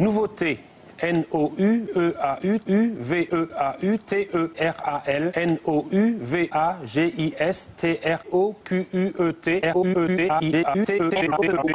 Nouveauté. N-O-U-E-A-U-U-V-E-A-U-T-E-R-A-L N-O-U-V-A-G-I-S-T-R-O-Q-U-E-T R-O-U-E-A-I-D-A-T-E-R-O